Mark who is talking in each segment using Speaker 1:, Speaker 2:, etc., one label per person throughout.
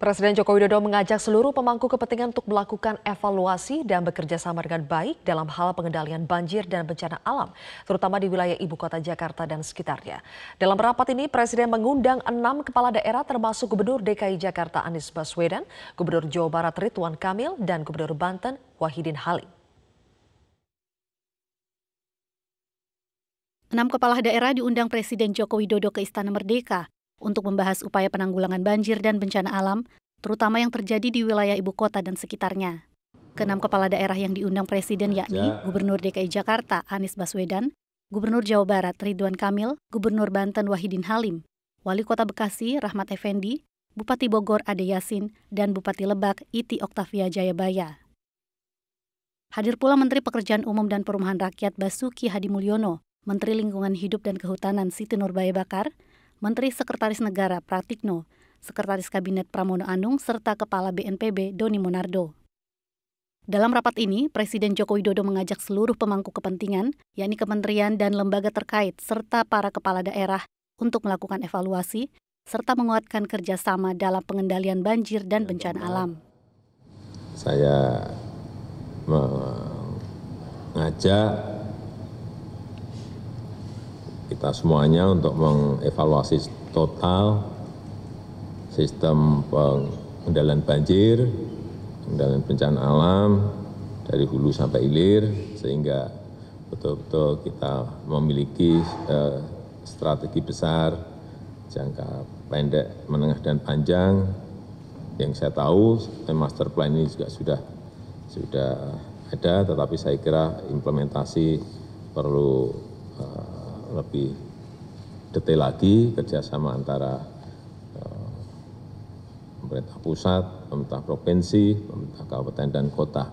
Speaker 1: Presiden Joko Widodo mengajak seluruh pemangku kepentingan untuk melakukan evaluasi dan bekerja sama dengan baik dalam hal pengendalian banjir dan bencana alam, terutama di wilayah ibu kota Jakarta dan sekitarnya. Dalam rapat ini, Presiden mengundang enam kepala daerah termasuk Gubernur DKI Jakarta Anies Baswedan, Gubernur Jawa Barat Ridwan Kamil, dan Gubernur Banten Wahidin Halim.
Speaker 2: Enam kepala daerah diundang Presiden Joko Widodo ke Istana Merdeka untuk membahas upaya penanggulangan banjir dan bencana alam, terutama yang terjadi di wilayah ibu kota dan sekitarnya. Keenam kepala daerah yang diundang Presiden yakni ya. Gubernur DKI Jakarta Anies Baswedan, Gubernur Jawa Barat Ridwan Kamil, Gubernur Banten Wahidin Halim, Wali Kota Bekasi Rahmat Effendi, Bupati Bogor Ade Yasin, dan Bupati Lebak Iti Oktavia Jayabaya. Hadir pula Menteri Pekerjaan Umum dan Perumahan Rakyat Basuki Hadi Mulyono, Menteri Lingkungan Hidup dan Kehutanan Siti Nurbaya Bakar, Menteri Sekretaris Negara Pratikno, Sekretaris Kabinet Pramono Anung, serta Kepala BNPB Doni Monardo. Dalam rapat ini, Presiden Joko Widodo mengajak seluruh pemangku kepentingan, yakni kementerian dan lembaga terkait, serta para kepala daerah untuk melakukan evaluasi, serta menguatkan kerjasama dalam pengendalian banjir dan bencana alam.
Speaker 3: Saya mengajak kita semuanya untuk mengevaluasi total sistem pengendalian banjir, pengendalian bencana alam dari hulu sampai hilir sehingga betul-betul kita memiliki uh, strategi besar jangka pendek, menengah dan panjang. Yang saya tahu master plan ini juga sudah sudah ada tetapi saya kira implementasi perlu lebih detail lagi kerjasama antara eh, pemerintah pusat, pemerintah provinsi, pemerintah kabupaten dan kota.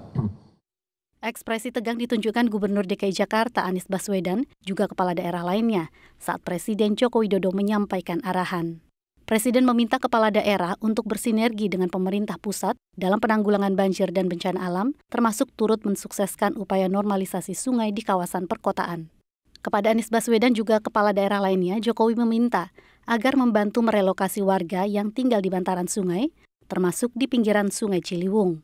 Speaker 2: Ekspresi tegang ditunjukkan Gubernur DKI Jakarta Anies Baswedan, juga kepala daerah lainnya, saat Presiden Joko Widodo menyampaikan arahan. Presiden meminta kepala daerah untuk bersinergi dengan pemerintah pusat dalam penanggulangan banjir dan bencana alam, termasuk turut mensukseskan upaya normalisasi sungai di kawasan perkotaan. Kepada Anies Baswedan juga kepala daerah lainnya, Jokowi meminta agar membantu merelokasi warga yang tinggal di bantaran sungai, termasuk di pinggiran Sungai Ciliwung,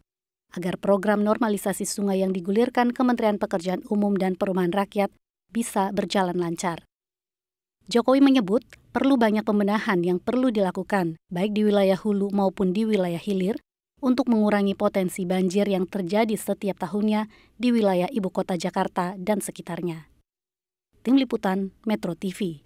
Speaker 2: agar program normalisasi sungai yang digulirkan Kementerian Pekerjaan Umum dan Perumahan Rakyat bisa berjalan lancar. Jokowi menyebut perlu banyak pembenahan yang perlu dilakukan, baik di wilayah hulu maupun di wilayah hilir, untuk mengurangi potensi banjir yang terjadi setiap tahunnya di wilayah ibu kota Jakarta dan sekitarnya. Tim Liputan Metro TV.